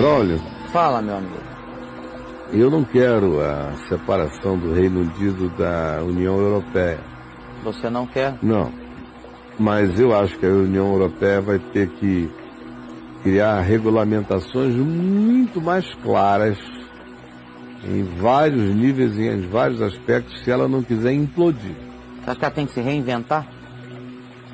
Braulio, Fala, meu amigo. eu não quero a separação do Reino Unido da União Europeia. Você não quer? Não. Mas eu acho que a União Europeia vai ter que criar regulamentações muito mais claras em vários níveis e em vários aspectos se ela não quiser implodir. Você acha que ela tem que se reinventar?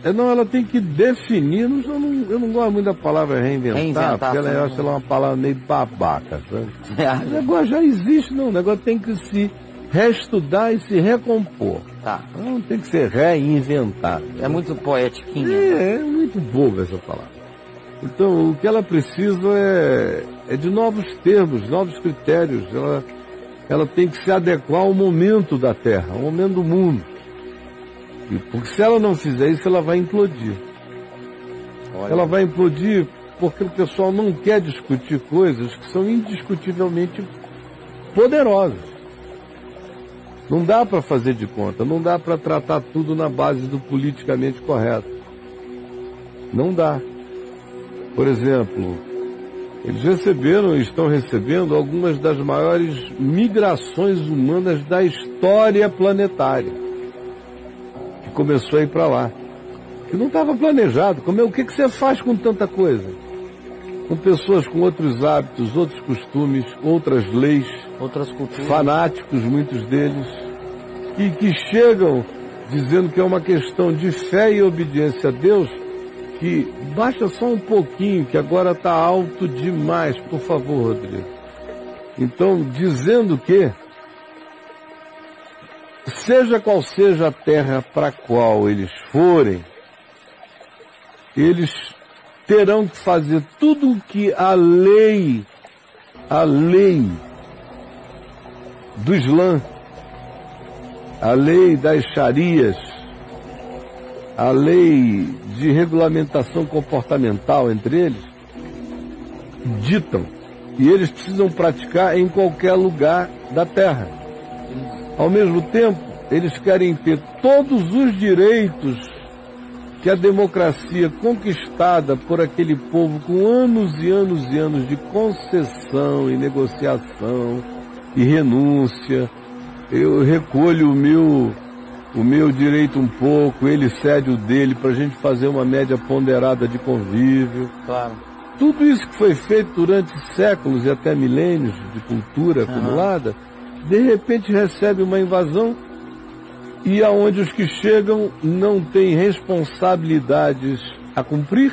É, Não, ela tem que definir, não- eu não, eu não gosto muito da palavra reinventar, Reinventar, porque ela, também acho ela uma palavra meio babaca, sabe? Você O negócio já existe, não. O negócio tem que se reestudar e se recompor. Tá. Não tem que ser reinventar. É muito poetiquinho. né? É, é muito boba essa palavra. Então, o que ela precisa é, é de novos termos, novos critérios. Ela, ela tem que se adequar ao momento da Terra, ao momento do mundo. Porque se ela não fizer isso, ela vai implodir. Olha, Ela vai implodir porque o pessoal não quer discutir coisas que são indiscutivelmente poderosas. Não dá para fazer de conta, não dá para tratar tudo na base do politicamente correto. Não dá. Por exemplo, eles receberam e estão recebendo algumas das maiores migrações humanas da história planetária. Começou a ir para lá que não estava planejado. Como é, o que, que você faz com tanta coisa? Com pessoas com outros hábitos, outros costumes, outras leis, outras culturas. fanáticos, muitos deles, e que chegam dizendo que é uma questão de fé e obediência a Deus, que baixa só um pouquinho, que agora está alto demais, por favor, Rodrigo. Então, dizendo que, seja qual seja a terra para a qual eles forem, eles terão que fazer tudo o que a lei, a lei do Islã, a lei das Sharias, a lei de regulamentação comportamental entre eles, ditam. E eles precisam praticar em qualquer lugar da terra. Ao mesmo tempo, eles querem ter todos os direitos que a democracia conquistada por aquele povo com anos e anos e anos de concessão e negociação e renúncia. Eu recolho o meu, o meu direito um pouco, ele cede o dele para a gente fazer uma média ponderada de convívio. Claro. Tudo isso que foi feito durante séculos e até milênios de cultura Aham. acumulada, de repente recebe uma invasão e aonde os que chegam não têm responsabilidades a cumprir?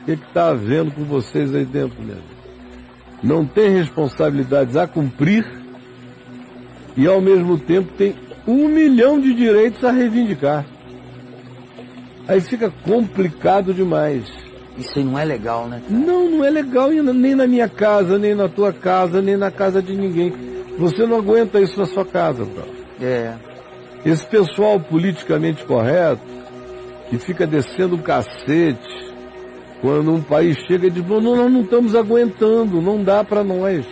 O que está havendo com vocês aí dentro mesmo? Não tem responsabilidades a cumprir e ao mesmo tempo tem um milhão de direitos a reivindicar. Aí fica complicado demais. Isso aí não é legal, né? cara? Não, não é legal nem na minha casa, nem na tua casa, nem na casa de ninguém. Você não aguenta isso na sua casa, bro. É. Esse pessoal politicamente correto, que fica descendo o cacete, quando um país chega e diz, não, nós não estamos aguentando, não dá para nós.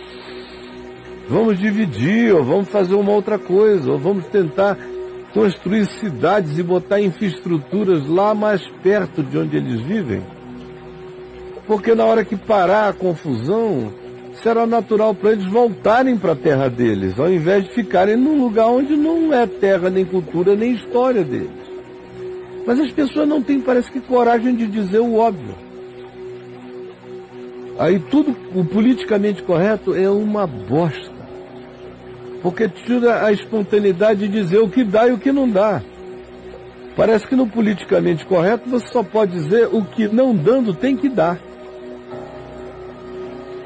Vamos dividir, ou vamos fazer uma outra coisa, ou vamos tentar construir cidades e botar infraestruturas lá mais perto de onde eles vivem. Porque na hora que parar a confusão, será natural para eles voltarem para a terra deles, ao invés de ficarem num lugar onde não é terra, nem cultura, nem história deles. Mas as pessoas não têm, parece que, coragem de dizer o óbvio. Aí tudo, o politicamente correto é uma bosta. Porque tira a espontaneidade de dizer o que dá e o que não dá. Parece que no politicamente correto você só pode dizer o que não dando tem que dar.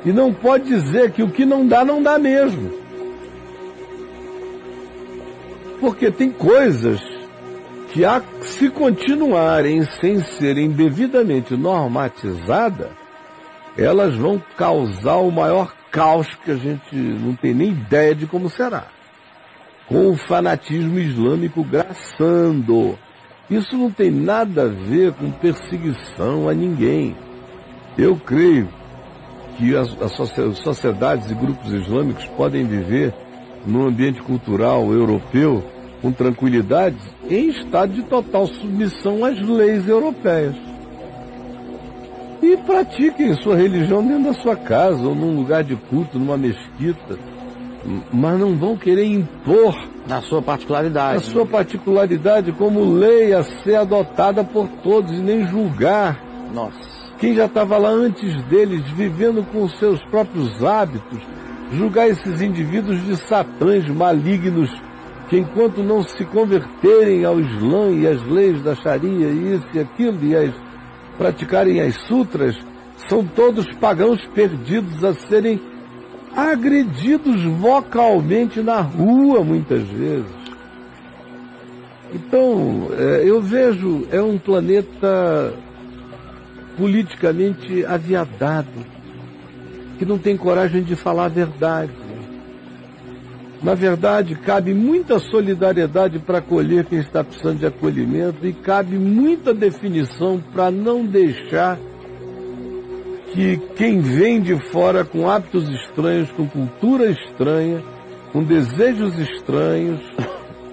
E não pode dizer que o que não dá, não dá mesmo. Porque tem coisas que, a, se continuarem sem serem devidamente normatizadas, elas vão causar o maior caos que a gente não tem nem ideia de como será. Com o fanatismo islâmico graçando. Isso não tem nada a ver com perseguição a ninguém. Eu creio que as, as socie- sociedades e grupos islâmicos podem viver num ambiente cultural europeu com tranquilidade em estado de total submissão às leis europeias. e pratiquem sua religião dentro da sua casa ou num lugar de culto, numa mesquita. Mas não vão querer impor Na sua particularidade. a sua particularidade como lei a ser adotada por todos e nem julgar Nossa. Quem já estava lá antes deles, vivendo com seus próprios hábitos, julgar esses indivíduos de satãs malignos que enquanto não se converterem ao Islã e às leis da Sharia e isso e aquilo e as, praticarem as sutras, são todos pagãos perdidos a serem agredidos vocalmente na rua muitas vezes. Então, é, eu vejo, é um planeta politicamente aviadado, que não tem coragem de falar a verdade. Na verdade, cabe muita solidariedade para acolher quem está precisando de acolhimento e cabe muita definição para não deixar que quem vem de fora com hábitos estranhos, com cultura estranha, com desejos estranhos,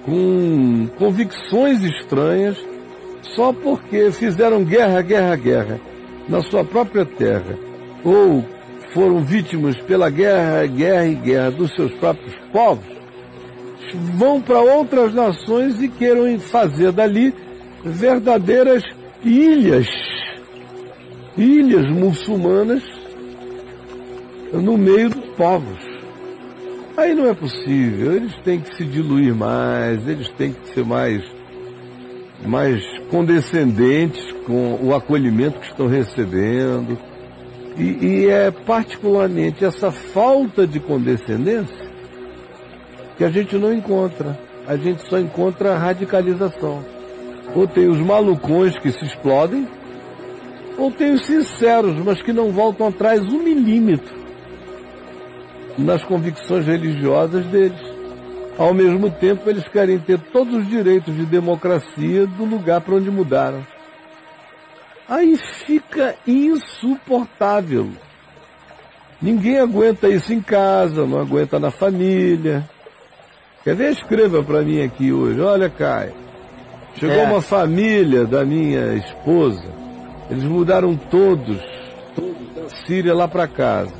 com convicções estranhas, só porque fizeram guerra, guerra, guerra na sua própria terra, ou foram vítimas pela guerra, guerra e guerra dos seus próprios povos, vão para outras nações e queiram fazer dali verdadeiras ilhas, ilhas muçulmanas no meio dos povos. Aí não é possível, eles têm que se diluir mais, eles têm que ser mais, mais condescendentes com o acolhimento que estão recebendo. E, e é particularmente essa falta de condescendência que a gente não encontra. A gente só encontra a radicalização. Ou tem os malucões que se explodem, ou tem os sinceros, mas que não voltam atrás um milímetro nas convicções religiosas deles. Ao mesmo tempo, eles querem ter todos os direitos de democracia do lugar para onde mudaram. Aí fica insuportável. Ninguém aguenta isso em casa, não aguenta na família. Quer ver? Escreva para mim aqui hoje. Olha, Caio. Chegou É. uma família da minha esposa. Eles mudaram todos, todos da Síria lá para casa.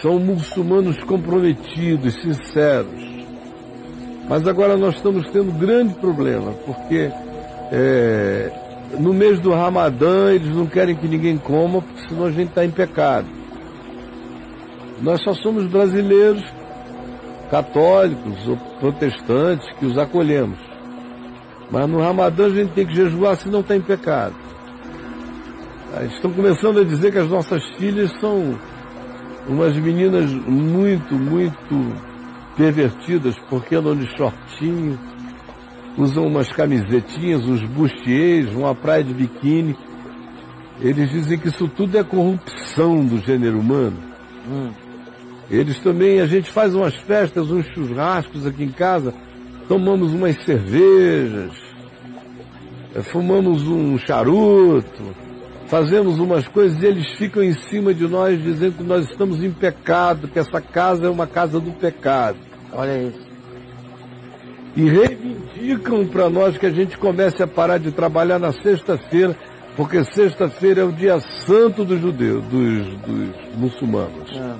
São muçulmanos comprometidos, sinceros. Mas agora nós estamos tendo grande problema, porque é, no mês do Ramadã eles não querem que ninguém coma, porque senão a gente está em pecado. Nós só somos brasileiros, católicos ou protestantes que os acolhemos. Mas no Ramadã a gente tem que jejuar se não está em pecado. Ah, Estão começando a dizer que as nossas filhas são umas meninas muito, muito pervertidas, porque andam de shortinho, usam umas camisetinhas, uns bustiers, uma praia de biquíni. Eles dizem que isso tudo é corrupção do gênero humano. Hum. Eles também, a gente faz umas festas, uns churrascos aqui em casa, tomamos umas cervejas, eh, fumamos um charuto, fazemos umas coisas e eles ficam em cima de nós dizendo que nós estamos em pecado, que essa casa é uma casa do pecado. Olha isso. E reivindicam para nós que a gente comece a parar de trabalhar na sexta-feira, porque sexta-feira é o dia santo dos judeus, dos, dos muçulmanos. Ah.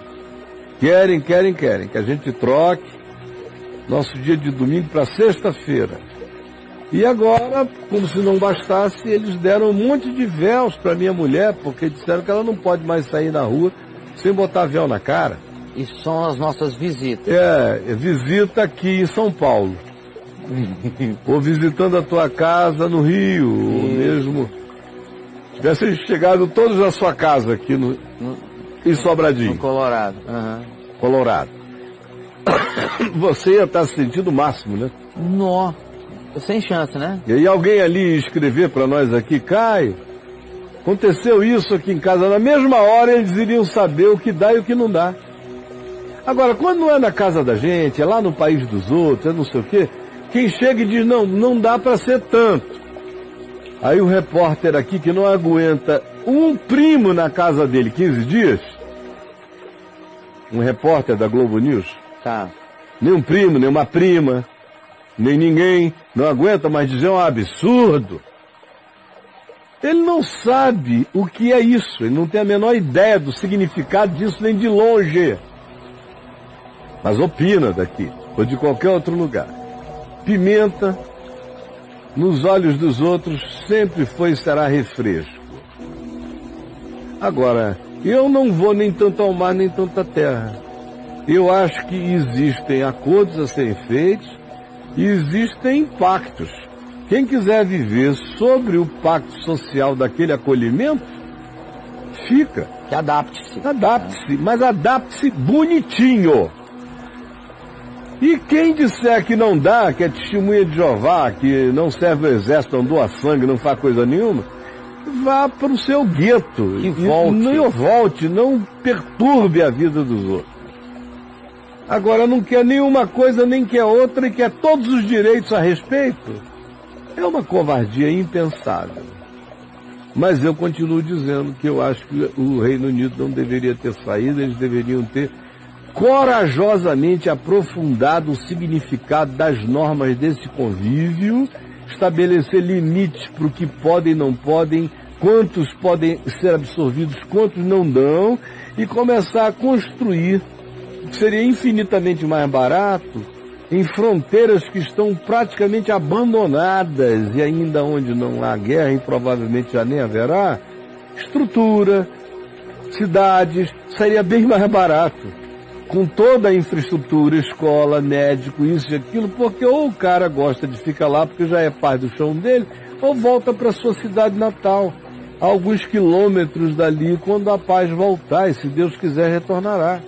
Querem, querem, querem que a gente troque nosso dia de domingo para sexta-feira. E agora, como se não bastasse, eles deram um monte de véus para minha mulher, porque disseram que ela não pode mais sair na rua sem botar véu na cara. E são as nossas visitas. É, é visita aqui em São Paulo. ou visitando a tua casa no Rio, ou mesmo. Tivessem chegado todos na sua casa aqui no, No, em no Sobradinho. Colorado. Aham. Colorado. Você ia estar se sentindo o máximo, né? Nó. Sem chance, né? E aí alguém ali escrever para nós aqui, Caio, aconteceu isso aqui em casa, na mesma hora eles iriam saber o que dá e o que não dá. Agora, quando não é na casa da gente, é lá no país dos outros, é não sei o quê, quem chega e diz, não, não dá para ser tanto. Aí o repórter aqui que não aguenta um primo na casa dele 15 dias, um repórter da Globo News, Tá. nem um primo, nem uma prima, nem ninguém, não aguenta mais dizer um absurdo. Ele não sabe o que é isso, ele não tem a menor ideia do significado disso nem de longe. Mas opina daqui, ou de qualquer outro lugar. Pimenta, nos olhos dos outros, sempre foi e será refresco. Agora, eu não vou nem tanto ao mar nem tanto à terra. Eu acho que existem acordos a serem feitos e existem pactos. Quem quiser viver sobre o pacto social daquele acolhimento, fica. Que adapte-se. Adapte-se, mas adapte-se bonitinho. E quem disser que não dá, que é testemunha de Jeová, que não serve o exército, não doa sangue, não faz coisa nenhuma, vá para o seu gueto. Que volte. Não volte, não perturbe a vida dos outros. Agora não quer nenhuma coisa, nem quer outra e quer todos os direitos a respeito. É uma covardia impensável. Mas eu continuo dizendo que eu acho que o Reino Unido não deveria ter saído, eles deveriam ter corajosamente aprofundado o significado das normas desse convívio, estabelecer limites para o que podem e não podem, quantos podem ser absorvidos, quantos não dão, e começar a construir, que seria infinitamente mais barato, em fronteiras que estão praticamente abandonadas e ainda onde não há guerra e provavelmente já nem haverá, estrutura, cidades, seria bem mais barato com toda a infraestrutura, escola, médico, isso e aquilo, porque ou o cara gosta de ficar lá porque já é pai do chão dele, ou volta para sua cidade natal, a alguns quilômetros dali, quando a paz voltar, e se Deus quiser retornará.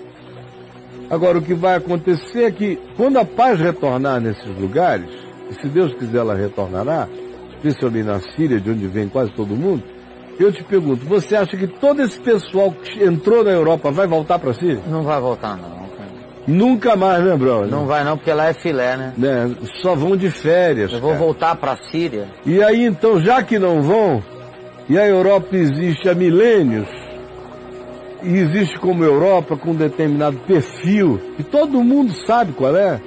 Agora o que vai acontecer é que quando a paz retornar nesses lugares, e se Deus quiser ela retornará, especialmente na Síria, de onde vem quase todo mundo, eu te pergunto, você acha que todo esse pessoal que entrou na Europa vai voltar para a Síria? Não vai voltar não. Nunca mais, né, Bruno? Não vai não, porque lá é filé, né? Né? Só vão de férias. Eu vou cara. voltar pra Síria. E aí então, já que não vão, e a Europa existe há milênios, e existe como Europa com um determinado perfil, e todo mundo sabe qual é,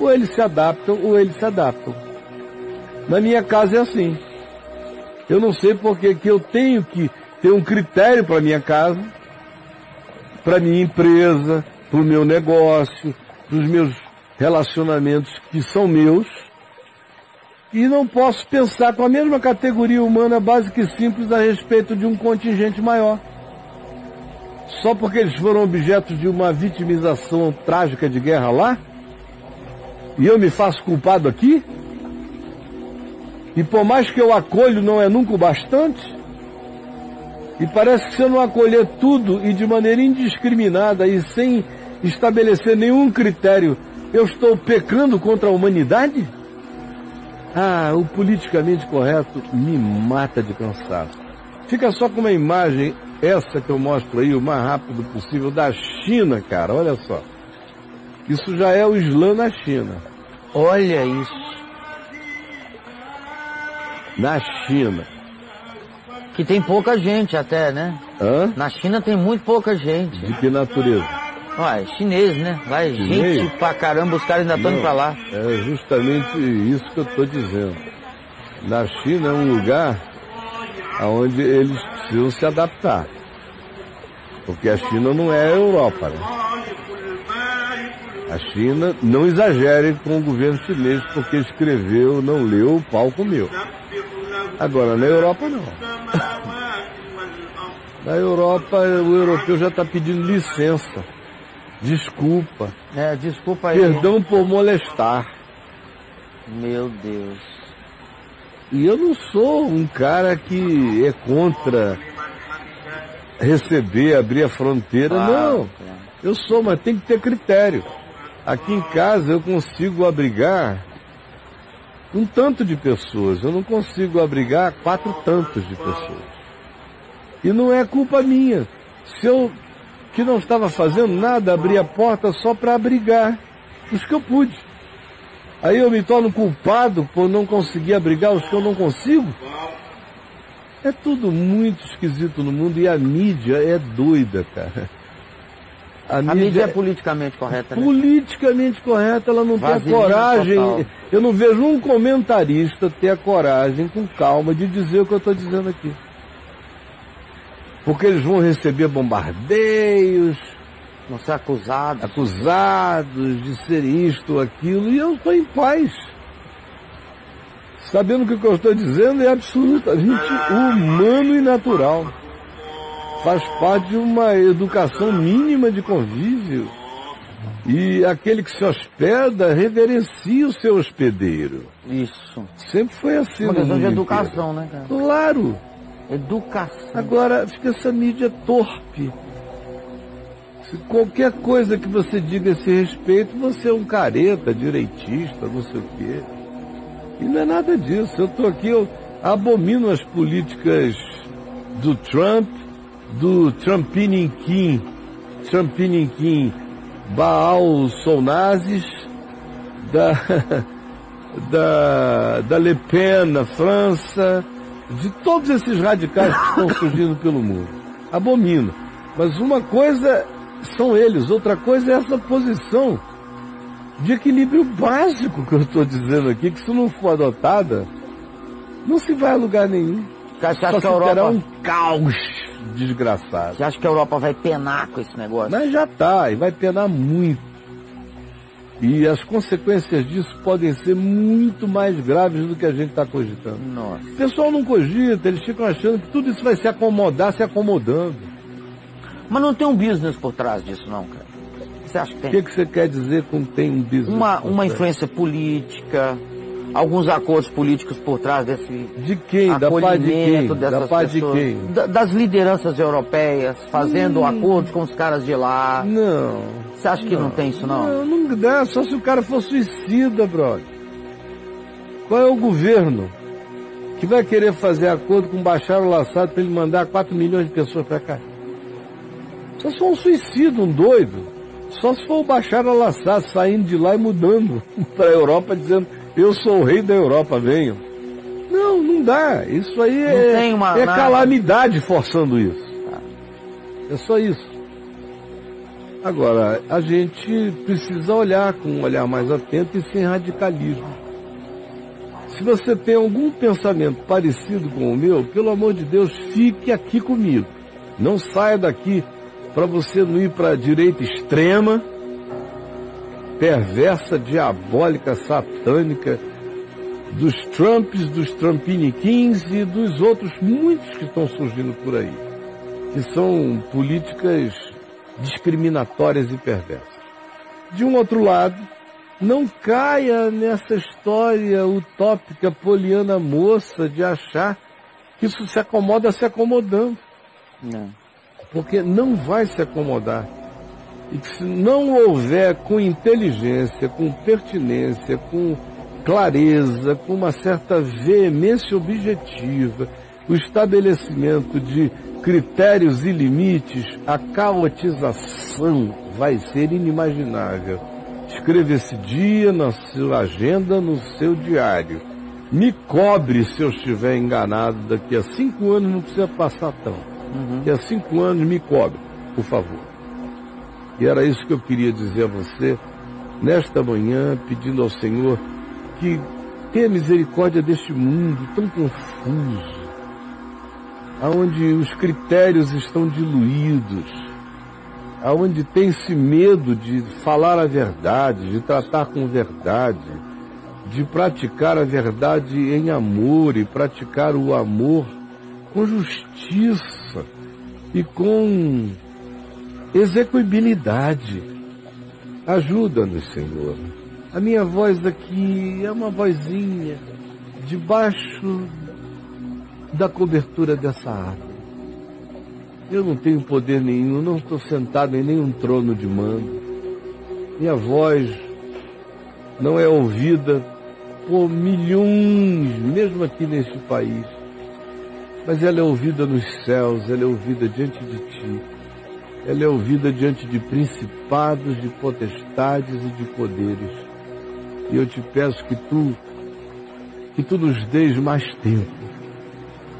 ou eles se adaptam ou eles se adaptam. Na minha casa é assim. Eu não sei porque que eu tenho que ter um critério para minha casa, para minha empresa, para o meu negócio, para os meus relacionamentos que são meus, e não posso pensar com a mesma categoria humana básica e simples a respeito de um contingente maior. Só porque eles foram objeto de uma vitimização trágica de guerra lá? E eu me faço culpado aqui? E por mais que eu acolho, não é nunca o bastante? E parece que se eu não acolher tudo e de maneira indiscriminada e sem estabelecer nenhum critério, eu estou pecando contra a humanidade? Ah, o politicamente correto me mata de cansaço. Fica só com uma imagem, essa que eu mostro aí, o mais rápido possível, da China, cara, olha só. Isso já é o Islã na China. Olha isso. Na China. Que tem pouca gente até, né? Hã? Na China tem muito pouca gente. De que natureza? Ué, chinês, né? É Chinês? gente pra caramba, os caras ainda estão indo pra lá. É justamente isso que eu estou dizendo. Na China é um lugar onde eles precisam se adaptar. Porque a China não é a Europa, né? A China, não exagere com o governo chinês porque escreveu, não leu, o pau comeu. Agora, na Europa não. Na Europa, o europeu já está pedindo licença, desculpa, É, desculpa aí. perdão por molestar. Meu Deus. E eu não sou um cara que é contra receber, abrir a fronteira, não. cara. Eu sou, mas tem que ter critério. Aqui em casa eu consigo abrigar um tanto de pessoas, eu não consigo abrigar quatro tantos de pessoas. E não é culpa minha. Se eu, que não estava fazendo nada, abri a porta só para abrigar os que eu pude. Aí eu me torno culpado por não conseguir abrigar os que eu não consigo? É tudo muito esquisito no mundo e a mídia é doida, cara. A, A mídia, mídia é politicamente correta, né? politicamente correta, ela não tem a coragem. total. Eu não vejo um comentarista ter a coragem, com calma, de dizer o que eu estou dizendo aqui. Porque eles vão receber bombardeios, Não ser acusado. acusados de ser isto ou aquilo, e eu estou em paz. Sabendo que o que eu estou dizendo é absolutamente humano e natural. Faz parte de uma educação mínima de convívio. E aquele que se hospeda reverencia o seu hospedeiro. Isso. Sempre foi assim. Uma questão de educação, né, cara? inteiro. Claro. Educação. Agora, fica essa mídia torpe. Se qualquer coisa que você diga a esse respeito, você é um careta, direitista, não sei o quê. E não é nada disso. Eu estou aqui, eu abomino as políticas do Trump, do Trumpiniquim, Trumpiniquim Baal Solnazes, da, da, da Le Pen na França, de todos esses radicais que estão surgindo pelo mundo. Abomino. Mas uma coisa são eles, outra coisa é essa posição de equilíbrio básico que eu estou dizendo aqui, que se não for adotada, não se vai a lugar nenhum. Você Só acha se que a terá Europa... um caos desgraçado. Você acha que a Europa vai penar com esse negócio? Mas já está, e vai penar muito. E as consequências disso podem ser muito mais graves do que a gente está cogitando. Nossa. O pessoal não cogita, eles ficam achando que tudo isso vai se acomodar, se acomodando. Mas não tem um business por trás disso, não, cara. Você acha que O tem? que, que você quer dizer com tem um business? Uma, por uma influência política, alguns acordos políticos por trás desse De quem? Da de quem? Da de quem? Da- das lideranças europeias, fazendo Hum. acordos com os caras de lá. Não. Você acha que não, tem isso, não? Não, não dá, só se o cara for suicida, brother. Qual é o governo que vai querer fazer acordo com o Bashar al-Assad para ele mandar 4 milhões de pessoas para cá? Só se for um suicida, um doido. Só se for o Bashar al-Assad saindo de lá e mudando para a Europa dizendo eu sou o rei da Europa, venham. Não, não dá. Isso aí é, uma- é calamidade forçando isso. É só isso. Agora, a gente precisa olhar com um olhar mais atento e sem radicalismo. Se você tem algum pensamento parecido com o meu, pelo amor de Deus, fique aqui comigo. Não saia daqui para você não ir para a direita extrema, perversa, diabólica, satânica, dos Trumps, dos Trumpiniquins e dos outros muitos que estão surgindo por aí, que são políticas discriminatórias e perversas. De um outro lado, não caia nessa história utópica poliana moça de achar que isso se acomoda se acomodando, Não. porque não vai se acomodar. E que se não houver com inteligência, com pertinência, com clareza, com uma certa veemência objetiva, o estabelecimento de critérios e limites, a caotização vai ser inimaginável. Escreva esse dia na sua agenda, no seu diário. Me cobre se eu estiver enganado daqui a cinco anos, não precisa passar tão. Uhum. Daqui a cinco anos me cobre, por favor. E era isso que eu queria dizer a você nesta manhã, pedindo ao Senhor que tenha misericórdia deste mundo tão confuso, aonde os critérios estão diluídos, aonde tem-se medo de falar a verdade, de tratar com verdade, de praticar a verdade em amor e praticar o amor com justiça e com execuibilidade. Ajuda-nos, Senhor. A minha voz aqui é uma vozinha debaixo da cobertura dessa árvore. Eu não tenho poder nenhum, não estou sentado em nenhum trono de mando. Minha voz não é ouvida por milhões, mesmo aqui neste país. Mas ela é ouvida nos céus, ela é ouvida diante de ti. Ela é ouvida diante de principados, de potestades e de poderes. E eu te peço que tu, que tu nos deis mais tempo.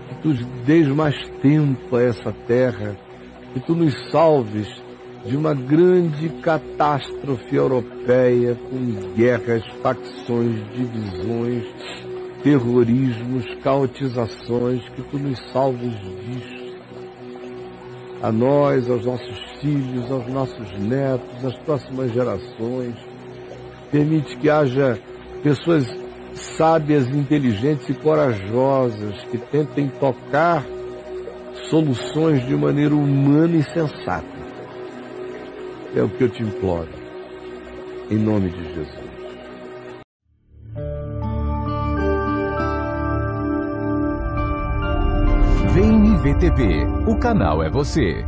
Que tu deis mais tempo a essa terra. Que tu nos salves de uma grande catástrofe europeia com guerras, facções, divisões, terrorismos, caotizações, que tu nos salves disso. A nós, aos nossos filhos, aos nossos netos, às próximas gerações. Permite que haja pessoas sábias, inteligentes e corajosas que tentem tocar soluções de maneira humana e sensata. É o que eu te imploro. Em nome de Jesus. VTV. O canal é você.